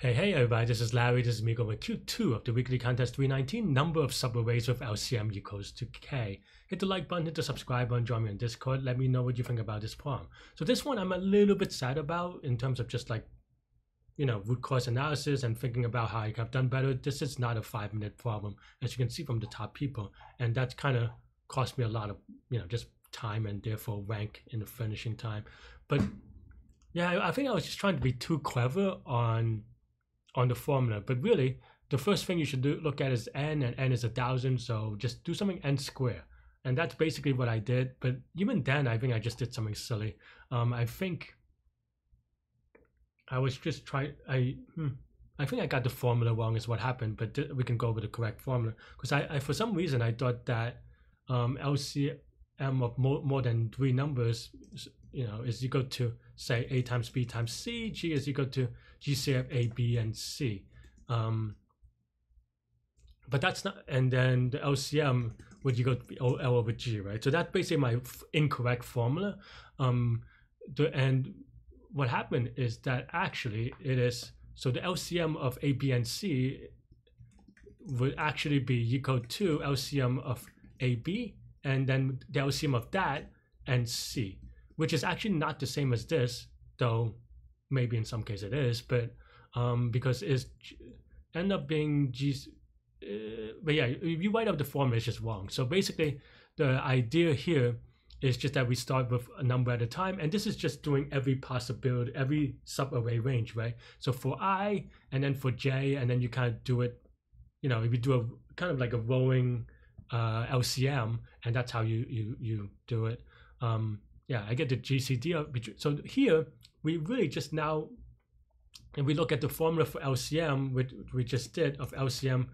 Hey, hey everybody, this is Larry, this is me going with Q2 of the weekly contest 319, number of subarrays with LCM equals to K. Hit the like button, hit the subscribe button, join me on Discord, let me know what you think about this problem. So this one I'm a little bit sad about in terms of just like, you know, root cause analysis and thinking about how I could have done better. This is not a five minute problem, as you can see from the top people. And that's kind of cost me a lot of, you know, just time and therefore rank in the finishing time. But yeah, I think I was just trying to be too clever on on the formula. But really, the first thing you should do look at is n, and n is a thousand. So just do something n square, and that's basically what I did. But even then, I think I just did something silly. Um, I think I was just trying. I hmm, I think I got the formula wrong is what happened. But we can go with the correct formula because I, I for some reason I thought that um, LCM of more, more than three numbers, you know, is equal to say a times b times c. G is equal to GCF A, B, and C. Um, but that's not, and then the LCM would you go L over G, right? So that's basically my incorrect formula. Um, the, and what happened is that actually it is, so the LCM of A, B, and C would actually be equal to LCM of AB and then the LCM of that and C, which is actually not the same as this, though maybe in some case it is, but um, because it's end up being G. Uh, but yeah, if you write up the formula, it's just wrong. So basically, the idea here is just that we start with a number at a time, and this is just doing every possibility, every subarray range, right? So for i, and then for j, and then you kind of do it. You know, if you do a kind of like a rolling uh, LCM, and that's how you you you do it. Um, yeah, I get the GCD. So here we really just now, and we look at the formula for LCM, which we just did of LCM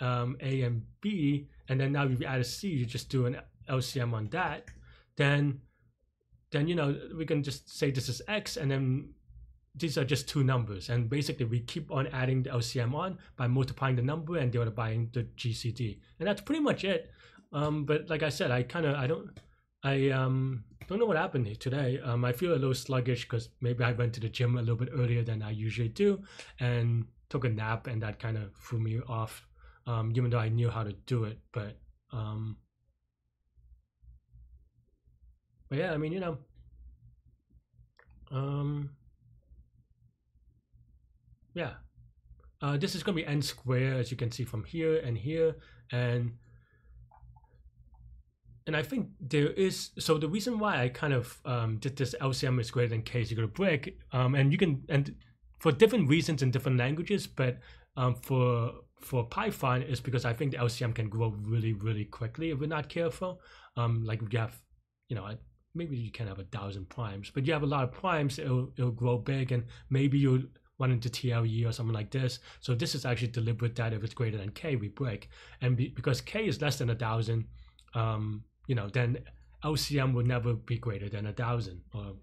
um, A and B, and then now you add a C, you just do an LCM on that, then then you know we can just say this is X, and then these are just two numbers, and basically we keep on adding the LCM on by multiplying the number and dividing the GCD, and that's pretty much it. Um, but like I said, I kind of I don't I um don't know what happened today. Um, I feel a little sluggish because maybe I went to the gym a little bit earlier than I usually do, and took a nap, and that kind of threw me off. Um, even though I knew how to do it, but um, but yeah, I mean, you know, um, yeah, uh, this is gonna be n square as you can see from here and here, and and I think there is so the reason why I kind of um, did this LCM is greater than K is equal to brick, um, and you can and for different reasons in different languages, but um, for for Python is because I think the LCM can grow really really quickly if we're not careful. Um, like you have, you know, maybe you can have a thousand primes, but you have a lot of primes, it'll it'll grow big, and maybe you'll run into TLE or something like this. So this is actually deliberate that if it's greater than K, we break, and be, because K is less than a thousand. Um, you know, then LCM will never be greater than a thousand or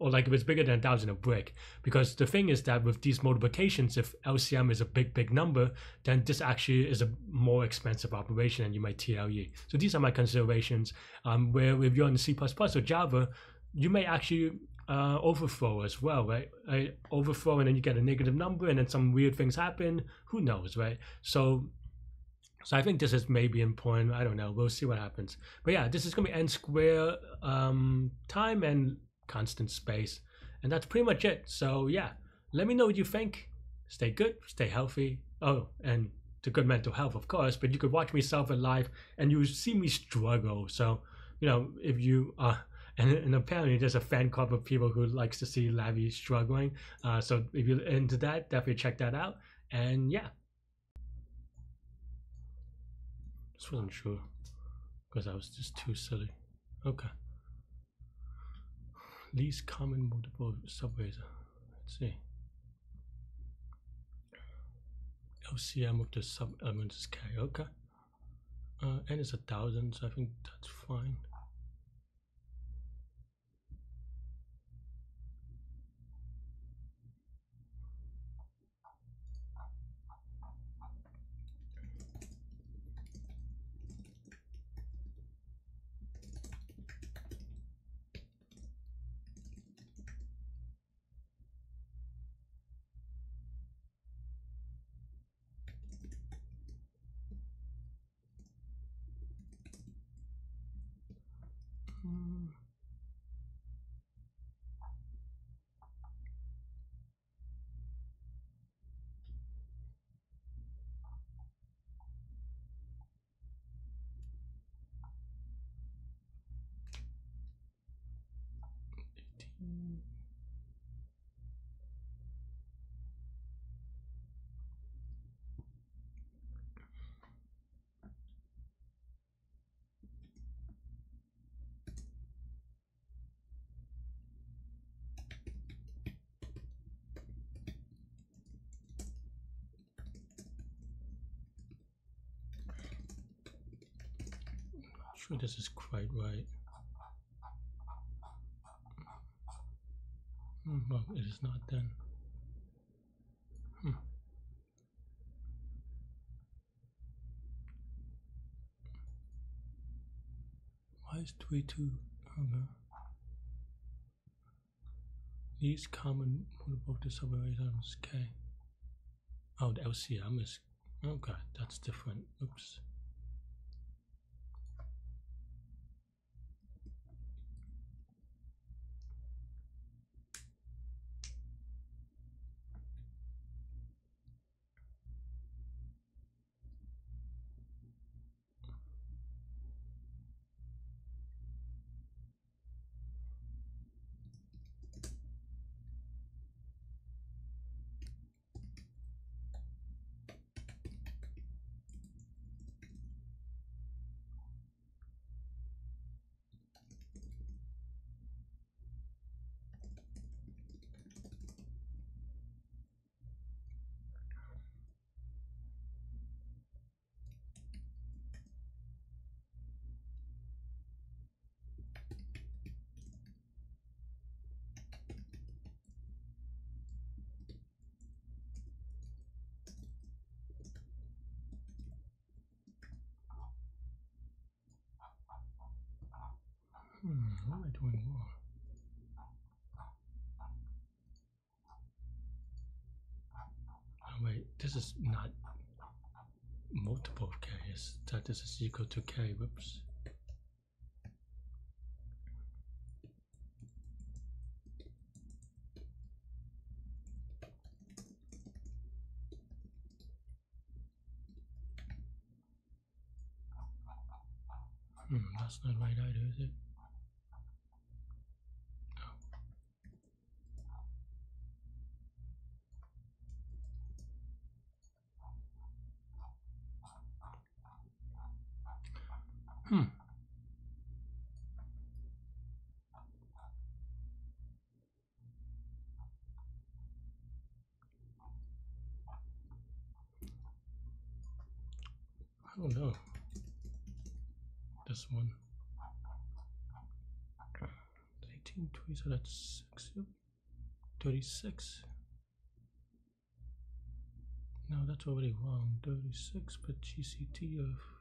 or like if it's bigger than a thousand a brick. Because the thing is that with these multiplications, if LCM is a big, big number, then this actually is a more expensive operation and you might TLE. So these are my considerations. Um, where if you're in C++ or Java, you may actually uh, overflow as well, right? right? Overflow and then you get a negative number and then some weird things happen. Who knows, right? So so I think this is maybe important. I don't know. We'll see what happens. But yeah, this is going to be n square um, time and constant space. And that's pretty much it. So yeah, let me know what you think. Stay good, stay healthy. Oh, and to good mental health, of course. But you could watch me It live and you see me struggle. So, you know, if you are... Uh, and, and, apparently there's a fan club of people who likes to see Larry struggling. Uh, so if you're into that, definitely check that out. And yeah, Just wasn't sure because I was just too silly. Okay. Least common multiple subarrays. Let's see. LCM of the sub elements is K. Okay. Uh, n is a thousand, so I think that's fine. Hmm. Sure this is quite right. Hmm, Well, it is not then. Hmm. Why is 3 2? Okay. These common both the subway items Oh, the LCM is. Okay, that's different. Oops. Hmm? Oh wait, this is not multiple of k. Is that this is equal to k? Whoops. Hmm, that's not right either, is it? Hmm. I don't know. This one. 18, 20, so that's 6, 36. No, that's already wrong. 36, but GCD of.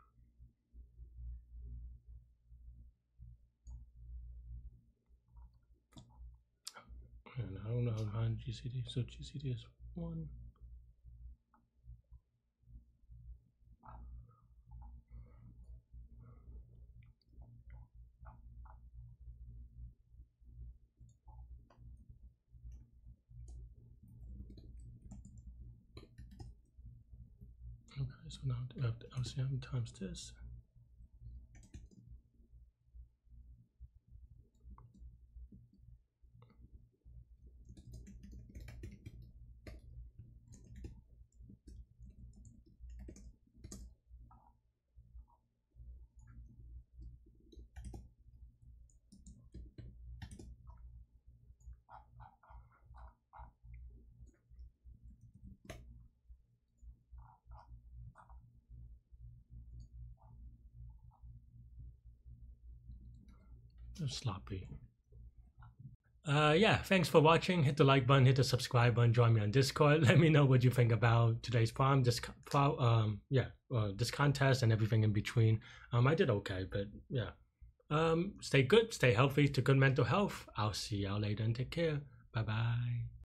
And I don't know how to find GCD. So GCD is 1. Okay, so now we have LCM times this. Sloppy. Uh, yeah, thanks for watching. Hit the like button, hit the subscribe button, join me on Discord. Let me know what you think about today's problem, this um, yeah, uh, this contest and everything in between. Um, I did okay, but yeah. Um, stay good, stay healthy, to good mental health. I'll see y'all later and take care. Bye bye.